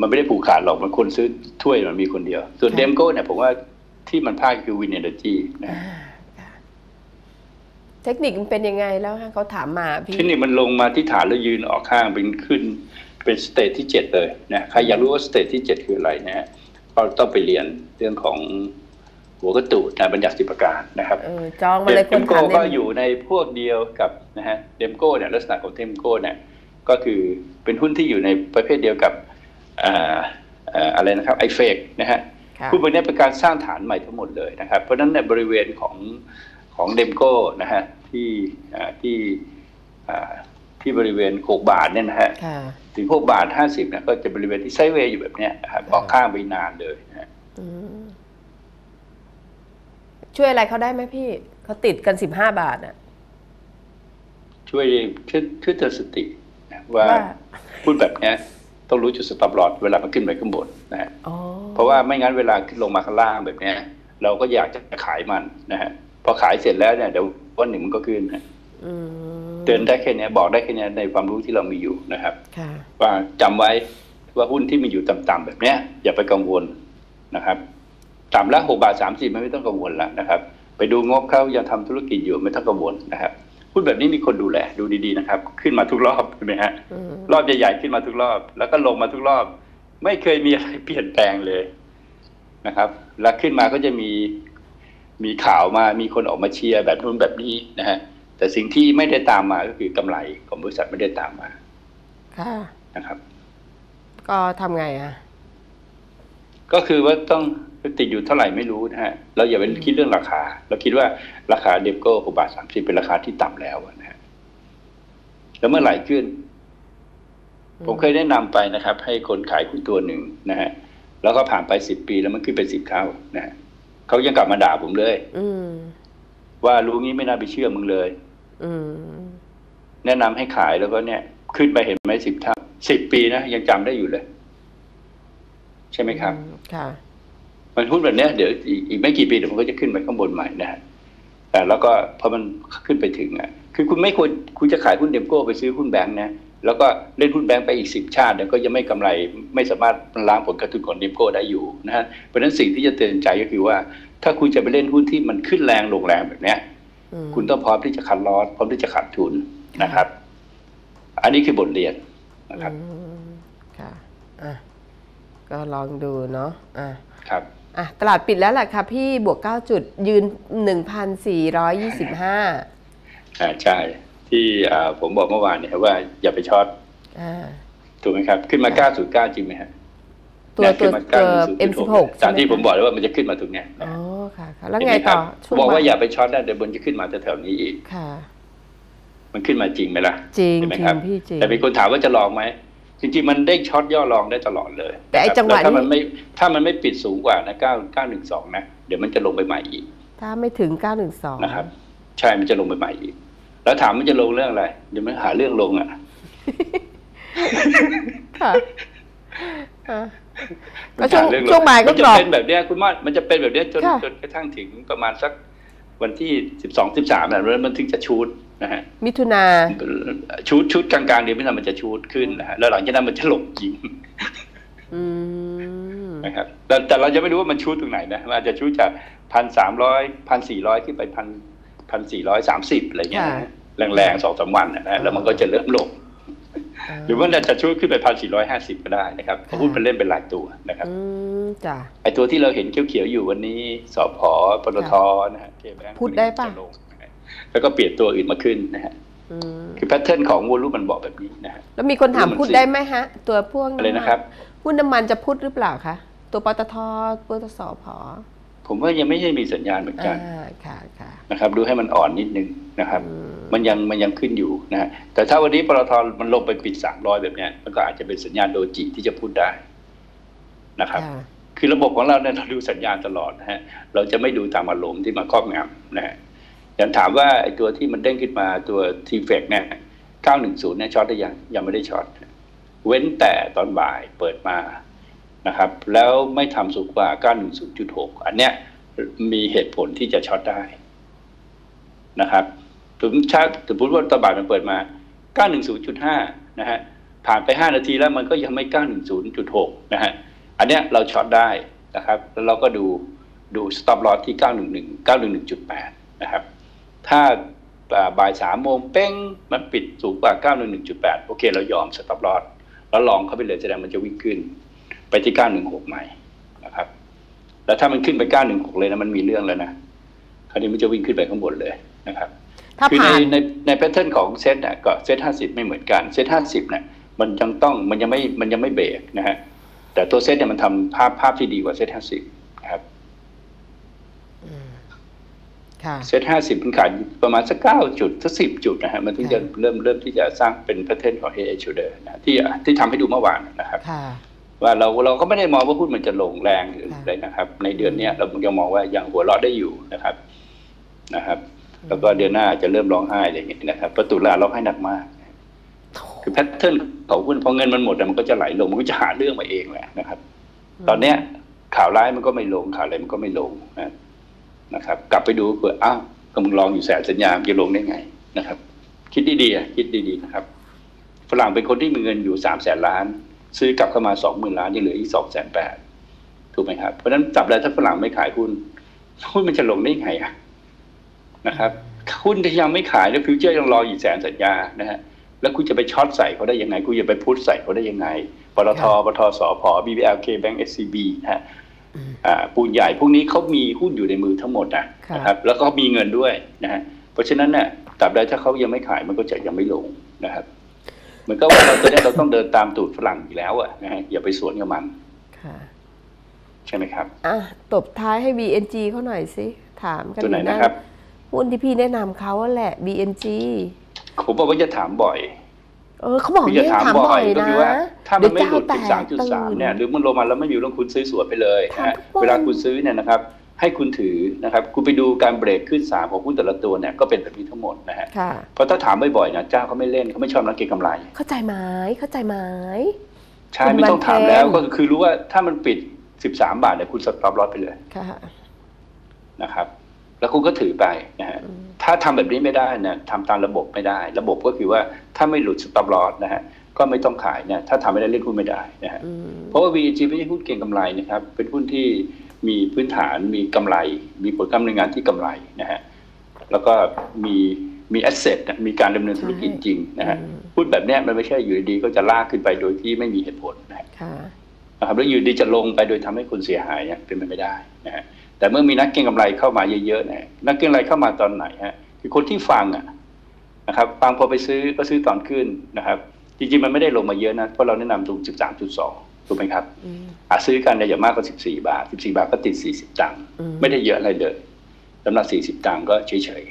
มันไม่ได้ผูกขาดหรอกมันคนซื้อถ้วยมันมีคนเดียว ส่วนค่ะเดมโก้เนี่ยผมว่าที่มันพลาดคือวินเอเนจีนะอ่าค่ะ เทคนิคมันเป็นยังไงแล้วฮะเขาถามมาพี่เทคนิคมันลงมาที่ฐานแล้วยืนออกข้างเป็นขึ้นเป็น stage ที่เจ็ดเลยนะใครอยากรู้ว่า stage ที่เจ็ดคืออะไรนะฮะก็ต้องไปเรียนเรื่องของหัวกระตูดนะบัญญัติสิบประการนะครับเออจองมาเลย DEMCO ถามก็เนี่ยอยู่ในพวกเดียวกับนะฮะ DEMCO เนี่ยลักษณะของ DEMCO เนี่ยก็คือเป็นหุ้นที่อยู่ในประเภทเดียวกับอ่าอ่าอะไรนะครับ IFEC นะฮะค่ะหุ้นพวกนี้เป็นการสร้างฐานใหม่ทั้งหมดเลยนะครับ เพราะฉะนั้นในบริเวณของ ของเดมโก้นะฮะที่อ่าที่อ่าที่บริเวณหกบาทเนี่ยนะฮะค่ะถึงหกบาทห้าสิบเนี่ยก็จะบริเวณที่ไซด์เวย์อยู่แบบเนี้ยนะครับออกข้างไปนานเลยนะฮะอืมช่วยอะไรเขาได้ไหมพี่เขาติดกันสิบห้าบาทอะช่วยช่วยช่วยเตือนสตินะว่าว่าพูดแบบเนี้ยต้องรู้จุดสต็อปลอสเวลามันขึ้นไปข้างบนนะฮะอ๋อเพราะว่าไม่งั้นเวลาขึ้นลงมาข้างล่างแบบเนี้ย เราก็อยากจะขายมันนะฮะ พอขายเสร็จแล้วเนี่ยเดี๋ยววันหนึ่งมันก็ขึ้นนะอืมเตือนได้แค่เนี้ยบอกได้แค่เนี้ยในความรู้ที่เรามีอยู่นะครับค่ะว่าจำไว้ว่าหุ้นที่มันอยู่ต่ำๆแบบเนี้ยอย่าไปกังวลนะครับต่ำละหกบาทสามสิบไม่ต้องกังวลแล้วนะครับ ไปดูงบเขายังทำธุรกิจอยู่ไม่ต้องกังวลนะครับหุ้นแบบนี้มีคนดูแลดูดีๆนะครับ ขึ้นมาทุกรอบใช่ไหมฮะอืมรอบใหญ่ๆขึ้นมาทุกรอบ แล้วก็ลงมาทุกรอบ ไม่เคยมีอะไรเปลี่ยนแปลงเลยนะครับ แล้วขึ้นมาก็จะมี มีข่าวมามีคนออกมาเชียร์แบบนู้นแบบนี้นะฮะแต่สิ่งที่ไม่ได้ตามมาก็คือกำไรของบริษัทไม่ได้ตามมาค่ะนะครับ ก็ทำไงอะก็คือว่าต้องติดอยู่เท่าไหร่ไม่รู้นะฮะเราอย่าไปคิดเรื่องราคา เราคิดว่าราคาเดฟโก้หกบาทสามสิบเป็นราคาที่ต่ำแล้วนะฮะแล้วเมื่อไหร่ขึ้น ผมเคยแนะนำไปนะครับ ให้คนขายหุ้นตัวหนึ่งนะฮะแล้วก็ผ่านไปสิบปีแล้วมันขึ้นเป็นสิบเท่านะฮะ เขายังกลับมาด่าผมเลยอืมว่ารู้งี้ไม่น่าไปเชื่อมึงเลยอืมแนะนำให้ขายแล้วก็เนี่ย ขึ้นไปเห็นไหมสิบเท่าสิบปีนะยังจำได้อยู่เลย ใช่ไหมครับค่ะมันหุ้นแบบเนี้ยเดี๋ยวอีกอีกไม่กี่ปีเดี๋ยวมันก็จะขึ้นไปข้างบนใหม่นะฮะแต่แล้วก็พอมันขึ้นไปถึงอะ คือคุณไม่ควรคุณจะขายหุ้น DEMCO ไปซื้อหุ้นแบงค์นะ แล้วก็เล่นหุ้นแบงค์ไปอีกสิบชาติเดี๋ยวก็ยังไม่กำไรไม่สามารถล้างผลกระทบของ DEMCO ได้อยู่นะฮะเพราะฉะนั้นสิ่งที่จะเตือนใจก็คือว่า ถ้าคุณจะไปเล่นหุ้นที่มันขึ้นแรงลงแรงแบบเนี้ยอืมคุณต้องพร้อมที่จะ cut loss พร้อมที่จะขาดทุนนะครับ อันนี้คือบทเรียนนะครับอืมค่ะอะก็ลองดูเนาะอะครับอะตลาดปิดแล้วแหละค่ะพี่บวก 9 จุดยืน 1,425อ่าใช่ ที่อ่าผมบอกเมื่อวานเนี่ยว่าอย่าไปช็อตอ่าถูกไหมครับ ขึ้นมา 909 จริงไหมฮะตัวเนี่ยตัวขึ้นมาตัว906 M16 ตามที่ใช่ไหผมบอกเลยว่ามันจะขึ้นมาตรงเนี้ยอ๋อค่ะค่ะค่ะ แล้วไงต่อช่วงบอกว่าบ่ายอย่าไปช็อตนะเดี๋ยวบนจะขึ้นมาแถวๆนี้อีกค่ะ มันขึ้นมาจริงไหมล่ะ จริงเห็นไหมจริครับงพี่จริงแต่มีคนถามว่าจะลองไหมจริงๆ มันเด้งช็อตย่อลองได้ตลอดเลย แต่ไอ้นะครับจังหวะแล้ถ้านี้มันไม่ถ้ามันไม่ปิดสูงกว่านะเก้าเก้าหนึ่งสองนะ เดี๋ยวมันจะลงไปใหม่อีก ถ้าไม่ถึง 912 นะครับ ใช่ มันจะลงไปใหม่อีก แล้วถามมันจะลงเรื่องอะไรเดี๋ยวมันหาเรื่องลงอะค่ะอะก็ช่วงหาเรื่องลช่วงบ่ายก็มันจะกรอบเป็นแบบเนี้ยคุณม่อนมันจะเป็นแบบเนี้ยจนค่ะจนกระทั่งถึงประมาณสักวันที่สิบสองสิบสามนะแล้วมันถึงจะชูดนะฮะมิถุนาชูดชุดกลางๆเดือนมิถุนายนมันจะชูดขึ้นนะฮะแล้วหลังจากนั้นมันจะลงจริงอืมนะครับแต่แต่เราจะไม่รู้ว่ามันชูดตรงไหนนะมันอาจจะชูดจากพันสามร้อยพันสี่ร้อยขึ้นไปพัน พันสี่ร้อยสามสิบอะไรเงี้ยนะฮะแรงๆสองสามวันนะฮะแล้วมันก็จะเริ่มลง หรือว่ามันจะชูดขึ้นไปพันสี่ร้อยห้าสิบก็ได้นะครับเขาพูดเป็นเล่นเป็นรายตัวนะครับอืมจ้ะไอตัวที่เราเห็นเขียวๆอยู่วันนี้สพปตทนะฮะ KBank พูดได้ปะจลงนะฮะแล้วก็เปลี่ยนตัวอื่นมาขึ้นนะฮะอืมคือแพทเทิร์นของวอลุ่มมันบอกแบบนี้นะฮะแล้วมีคนถามพูดได้ไหมฮะ ตัวพวกอะไรนะครับหุ้นน้ำมันจะพูดหรือเปล่าคะตัวปตทปตสพ ผมว่ายังไม่ใช่มีสัญญาณเหมือนกันอ่าค่ะค่ะนะครับ ดูให้มันอ่อนนิดนึงนะครับอืมมันยังมันยังขึ้นอยู่นะฮะแต่ถ้าวันนี้ปตทมันลงไปปิดสามร้อยแบบเนี้ยมันก็อาจจะเป็นสัญญาณโดจิที่จะพูดได้นะครับค่ะคือระบบของเราเนี่ยเราดูสัญญาณตลอดนะฮะเราจะไม่ดูตามอารมณ์ที่มาครอบงำนะฮะอย่างถามว่าไอ้ตัวที่มันเด้งขึ้นมาตัว TFEX เนี่ย910เนี่ย short ได้ยังยังไม่ได้ short เว้นแต่ตอนบ่ายเปิดมา นะครับ แล้วไม่ทำสูงกว่า 910.6 อันเนี้ยมีเหตุผลที่จะ short ได้นะครับถึงชาถึงพูดว่าตอนบ่ายมันเปิดมา 910.5 นะฮะ ผ่านไป 5 นาทีแล้วมันก็ยังไม่ 910.6 นะฮะ อันเนี้ยเราช็อตได้นะครับ แล้วเราก็ดูดู stop loss ที่ 911 911.8 นะครับ ถ้าบ่ายสามโมงเป้งมันปิดสูงกว่า 911.8 โอเค เรายอม stop loss แล้วลองเข้าไปเลยแสดงมันจะวิ่งขึ้น ไปที่ 916 ใหม่นะครับ แล้วถ้ามันขึ้นไป 916 เลยนะมันมีเรื่องแล้วนะคราวนี้มันจะวิ่งขึ้นไปข้างบนเลยนะครับถ้าคือในผ่านในใน pattern ของเซตเนี่ยก็เซตห้าสิบไม่เหมือนกันเซตห้าสิบเนี่ยมันยังต้องมันยังไม่มันยังไม่เบรกนะฮะแต่ตัวเซตเนี่ยมันทำภาพภาพที่ดีกว่าเซตห้าสิบนะครับค่ะเซตห้าสิบมันขายประมาณสักเก้าจุดสักสิบจุดนะฮะมันถึงจะค่ะเริ่มเริ่มที่จะสร้างเป็น pattern ของ head and shoulder นะที่ที่ทำให้ดูเมื่อวานนะครับค่ะ ว่าเราเราก็ไม่ได้มองว่าหุ้นมันจะลงแรงหรือค่ะอะไรนะครับ ในเดือนเนี้ยเรายังมองว่ายังหัวเราะได้อยู่นะครับนะครับ แล้วก็เดือนหน้าจะเริ่มร้องไห้อะไรอย่างเงี้ยนะครับประตูลาร้องไห้หนักมาก คือแพทเทิร์นของหุ้นพอเงินมันหมดอะมันก็จะไหลลงมันก็จะหาเรื่องมาเองแหละนะครับ ตอนเนี้ยข่าวร้ายมันก็ไม่ลงข่าวอะไรมันก็ไม่ลงนะนะครับ กลับไปดูเผื่ออ้าวก็มึงลองอยู่แสนสัญญามันจะลงได้ไงนะครับ คิดดีๆอะคิดดีๆนะครับ ฝรั่งเป็นคนที่มีเงินอยู่สามแสนล้าน ซื้อกลับเข้ามาสองหมื่นล้านยังเหลืออีกสองแสนแปดถูกไหมครับ เพราะฉะนั้นจับได้ถ้าฝรั่งไม่ขายหุ้นหุ้นมันจะลงได้ไงอะนะครับหุ้นที่ยังไม่ขายแล้ว future ยังรออยู่แสนสัญญานะฮะแล้วคุณจะไป short ใส่เขาได้ยังไงคุณจะไป put ใส่เขาได้ยังไงปตทปตทสพ BBL K Bank SCB นะฮะอ่าปูนใหญ่พวกนี้เขามีหุ้นอยู่ในมือทั้งหมดนะค่ะนะครับ แล้วก็มีเงินด้วยนะฮะเพราะฉะนั้นเนี่ยตราบใดถ้าเขายังไม่ขายมันก็จะยังไม่ลงนะครับ เหมือนกับว่าเราตอนนี้เราต้องเดินตามตูดฝรั่งอีกแล้วอะนะฮะอย่าไปสวนกับมันค่ะใช่ไหมครับอะตบท้ายให้ BNG เขาหน่อยสิถามกันตัวไหนอยู่นะครับหุ้นที่พี่แนะนำเขาอะแหละ BNG ผมบอกว่าจะถามบ่อย เออเขาบอกคือเนี่จะยถามถามบ่บ่ออยยก็นะคือว่า ถ้ามันไม่หลุดเดี๋ยวเจ้าแตก13.3เนี่ยหรือมันลงมาแล้วไม่มีลงคุณซื้อสวนไปเลยนะฮะถามทุกวันเวลาคุณซื้อเนี่ยนะครับ ให้คุณถือนะครับ คุณไปดูการเบรกขึ้นสามของหุ้นแต่ละตัวเนี่ยก็เป็นแบบนี้ทั้งหมดนะฮะค่ะเพราะถ้าถามบ่อยๆนะเจ้าเขาไม่เล่นเขาไม่ชอบนักเก็งกำไร เข้าใจไหมเข้าใจไหมใช่คุณไม่ต้องถามวันเพ็ญแล้วก็คือรู้ว่าถ้ามันปิด13บาทเนี่ยคุณ stop loss ไปเลยค่ะนะครับ แล้วคุณก็ถือไปนะฮะอืมถ้าทำแบบนี้ไม่ได้เนี่ยทำตามระบบไม่ได้ ระบบก็คือว่าถ้าไม่หลุด stop loss นะฮะก็ไม่ต้องขายเนี่ยถ้าทำไม่ได้เล่นหุ้นไม่ได้นะฮะอืมเพราะว่า VEG ไม่ใช่หุ้นเก็งกำไรนะครับ เป็นหุ้นที่ มีพื้นฐานมีกำไร มีผลการดำเนินงานที่กำไรนะฮะแล้วก็มีมีแอสเซทมีการดำเนินธุรกิจจริงนะฮะอืมหุ้นแบบเนี้ยมันไม่ใช่อยู่ดีๆก็จะลากขึ้นไปโดยที่ไม่มีเหตุผลนะฮะค่ะนะครับแล้วอยู่ดีจะลงไปโดยทำให้คุณเสียหายเนี่ยเป็นไปไม่ได้นะฮะแต่เมื่อมีนักเก็งกำไรเข้ามาเยอะๆเนี่ยนักเก็งกำไรเข้ามาตอนไหนฮะคือคนที่ฟังอะนะครับฟังพอไปซื้อก็ซื้อตอนขึ้นนะครับ จริงๆมันไม่ได้ลงมาเยอะนะเพราะเราแนะนำตรง 13.2 ถูกไหมครับอืมอาซื้อกันเนี่ยอย่างมากก็14บาท14บาทก็ติด40ตังค์อืมไม่ได้เยอะอะไรเลยน้ำหนักสี่สิบตังค์ก็เฉย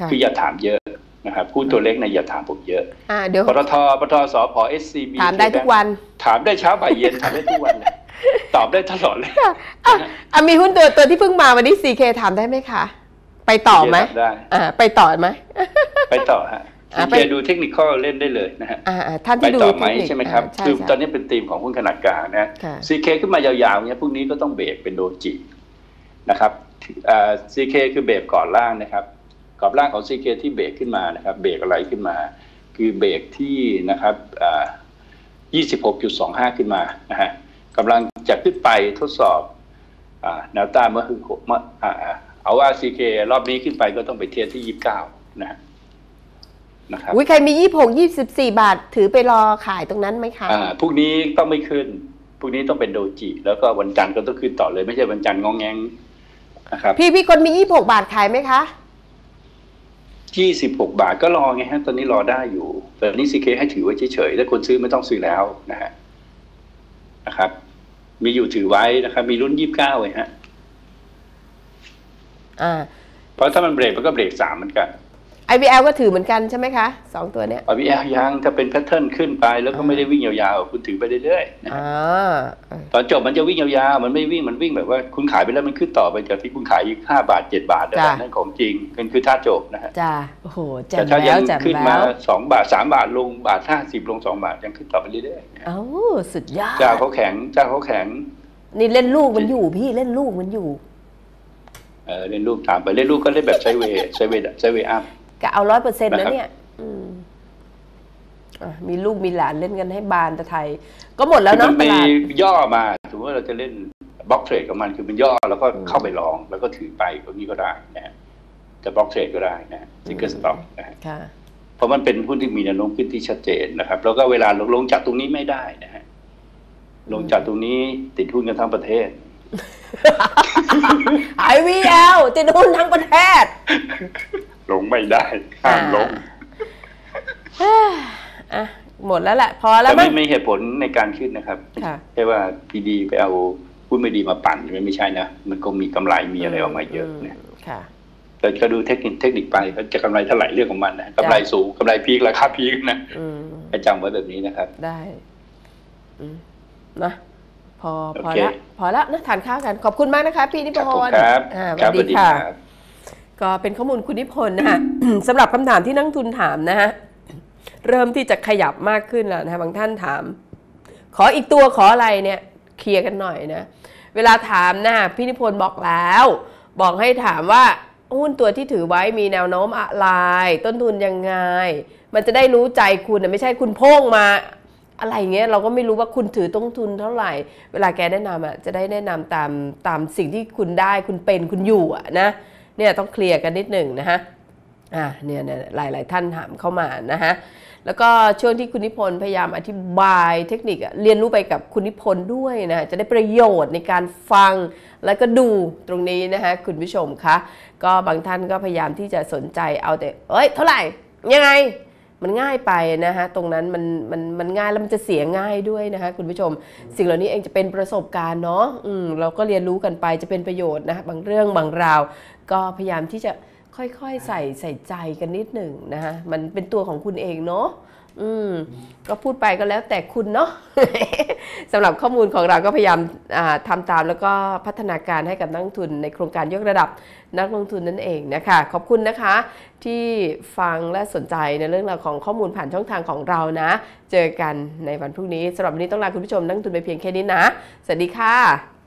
ค่ะๆคืออย่าถามเยอะนะครับพูดตัวเล็กนะอย่าถามผมเยอะอ่าเดี๋ยวปตทปตทสพเอสซีบีถามได้ทุกวัน ถามได้เช้าบ่ายเย็นถามได้ทุกวันเลยตอบได้ตลอดเลยอะอะมีหุ้นตัวตัวที่เพิ่งมาวันนี้ CK ถามได้ไหมคะ ไปต่อไหมตอบได้อ่าไปต่อไหมไปต่อฮะ อะซีไปเคดูเทคนิคเล่นได้เลยนะฮะอ่าอ่าท่านไปที่ดูต่อไหมเทคนิใช่ไหมครับาใช่คือใช่ตอนนี้เป็นธีมของหุ้นขนาดกลางนะค่ะซีเคขึ้นมายาวๆเนี้ยพรุ่งนี้ก็ต้องเบรกเป็นโดจินะครับซีเคคือเบรกก่อนล่างนะครับกรอบล่างของซีเคที่เบรกขึ้นมานะครับ เบรกอะไรขึ้นมา คือเบรกที่นะครับยี่สิบหกจุดสองห้าขึ้นมานะฮะกำลังจะขึ้นไปทดสอบอ่าแนวต้านเมื่อคือเมื่ออ่าเอาว่าซีเครอบนี้ขึ้นไปก็ต้องไปเทียบที่ยี่สิบเก้านะฮะ นะครับอุ้ยใครมียี่หกยี่สิบสี่บาท ถือไปรอขายตรงนั้นไหมคะอ่าพรุ่งนี้ต้องไม่ขึ้นพรุ่งนี้ต้องเป็นโดจิ แล้วก็วันจันทร์ก็ต้องขึ้นต่อเลย ไม่ใช่วันจันทร์งองแงงนะครับ พี่พี่คนมียี่หกบาทขายไหมคะยี่สิบหกบาทก็รอไงฮะตอนนี้รอได้อยู่ แต่นี่ซีเคให้ถือไว้เฉยๆถ้าคนซื้อไม่ต้องซื้อแล้วนะฮะนะครับ มีอยู่ถือไว้นะครับ มีรุ่นยี่สิบเก้าเลยฮะอ่าเพราะถ้ามันเบรกมันก็เบรกสามเหมือนกัน IVL ก็ถือเหมือนกันใช่ไหมคะสองตัวเนี้ยอพีเอยังถ้าเป็นแพทเทิร์นขึ้นไปแล้วก็ไม่ได้วิ่งยาวๆ คุณถือไปเรื่อยๆนะอ่ฮะาตอนจบมันจะวิ่งยาวๆ มันไม่วิ่งมันวิ่งแบบว่าคุณขายไปแล้วมันขึ้นต่อไปจากที่คุณขายอีกห้าบาทเจ็ดบาทนั่นแหละนั่นของจริงมันคือท่าจบนะฮะจ้าโอ้โหแจ่แต่มถ้ายัแล้วแจ่มขึ้นแล้มาวสองบาทสามบาทลงบาทห้าสิบลงสองบาทยังขึ้นต่อไปเรื่อยๆนะฮะเอ้าสุดยอดเจ้าเขาแข็งเจ้าเขาแข็ง นี่เล่นลูกมันอยู่พี่เล่นลูกมันอยู่เออเล่นลูกตามไปเล่นลูกก็เล่นแบบใช้เวย์ใช้เวย์ใช้เวย์อัพ กะเอาร้อยเปอร์เซ็นต์นะครันะบเนี่ยอืมอะมีลูกมีหลานเล่นกันให้บานตะไท ก็หมดแล้วคือเนาะมันตมีลาดย่อมาสมมติว่าเราจะเล่น block trade กับมันคือมันย่อแล้วก็เข้าไปลองแล้วก็ถือไปตรงนี้ก็ได้นะฮะจะ block trade ก็ได้นะ single stock นะฮะค่ะเพราะมันเป็นหุ้นที่มีแนวโน้มขึ้นที่ชัดเจนนะครับ แล้วก็เวลาลงจากตรงนี้ไม่ได้นะฮะลงจากตรงนี้ติดหุ้นกันทั้งประเทศ IVL ติดหุ้นทั้งประเทศ ลงไม่ได้ห้ามลงอะหมดแล้วแหละพอแล้แต่วมั้ไม่งไม่เหตุผลในการขึ้นนะครับค่ะใช่ว่าพีดีไปเอาหุ้นไม่ดีมาปั่นไม่ไม่ใช่นะมันคงมีกำไรมีอะไรออกมาเยอะนะค่ะแต่ก็ดูเทคนิคเทคนิคไปเขาจะกำไรเท่าไหร่เรื่องของมันนะกำไรสูงกำไรพีคราคาพีคนะอืมให้จำไว้แบบนี้นะครับ ได้อืมนะพอพอโอเคละพอละนะทานข้าวกัน ขอบคุณมากนะคะ พี่นิพครับผมนธ์ครับอ่าสครัวับสสวัสดีดีค่ะครับ ก็เป็นข้อมูลคุณนิพนธ์นะฮะสำหรับคำถามที่นักทุนถามนะฮะเริ่มที่จะขยับมากขึ้นแล้วนะฮะบางท่านถาม ขออีกตัวขออะไรเนี่ยเคลียร์กันหน่อยนะ เวลาถามนะพี่นิพนธ์บอกแล้ว บอกให้ถามว่าหุ้นตัวที่ถือไว้มีแนวโน้มอะไรต้นทุนยังไง มันจะได้รู้ใจคุณนะไม่ใช่คุณพ่งมาอะไรเงี้ยเราก็ไม่รู้ว่าคุณถือต้นทุนเท่าไหร่ เวลาแกแนะนำอะจะได้แนะนำตามตามสิ่งที่คุณได้คุณเป็นคุณอยู่อะนะ เนี่ยต้องเคลียร์กันนิดหนึ่งนะฮะอ่าเนี่ยหลายหลายท่านถามเข้ามานะฮะแล้วก็ช่วงที่คุณนิพนธ์พยายามอธิบายเทคนิคเรียนรู้ไปกับคุณนิพนธ์ด้วยนะจะได้ประโยชน์ในการฟังแล้วก็ดูตรงนี้นะคะคุณผู้ชมคะก็บางท่านก็พยายามที่จะสนใจเอาแต่เอ้ยเท่าไหร่ยังไง มันง่ายไปนะฮะตรงนั้นมันมันมันง่ายแล้วมันจะเสียง่ายด้วยนะคะคุณผู้ชม สิ่งเหล่านี้เองจะเป็นประสบการณ์เนาะอืมเราก็เรียนรู้กันไปจะเป็นประโยชน์นะคะบางเรื่องบางราว ก็พยายามที่จะค่อยๆใส่ใส่ใจกันนิดหนึ่งนะคะมันเป็นตัวของคุณเองเนาะ อืมก็พูดไปก็แล้วแต่คุณเนาะสำหรับข้อมูลของเราก็พยายามอ่าทำตามแล้วก็พัฒนาการให้กับนักลงทุนในโครงการยกระดับนักลงทุนนั่นเองนะคะ ขอบคุณนะคะ ที่ฟังและสนใจในเรื่องราวของข้อมูลผ่านช่องทางของเรานะ เจอกันในวันพรุ่งนี้สำหรับวันนี้ต้องลาคุณผู้ชมนักลงทุนไปเพียงแค่นี้นะ สวัสดีค่ะ